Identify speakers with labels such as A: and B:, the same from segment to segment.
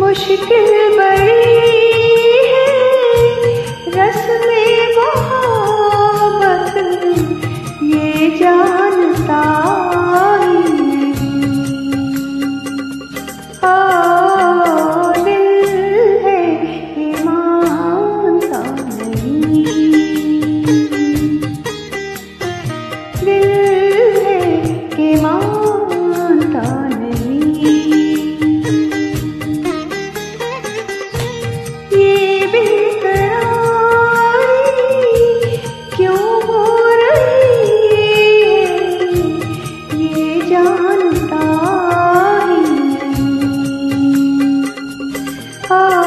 A: मुश्किल बड़ी हाँ,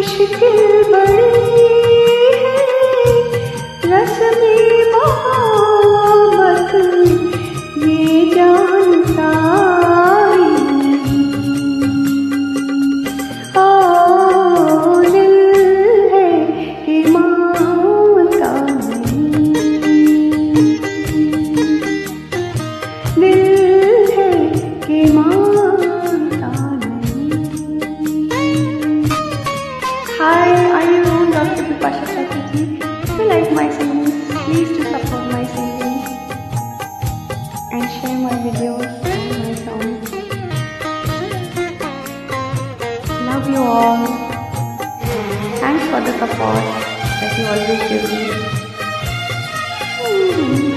A: मुश्किल बड़ी है रस्मे मोहब्बत ये जानता Mom. Please do support my singing and share my videos and my songs. Love you all. Thanks for the support that you always give me.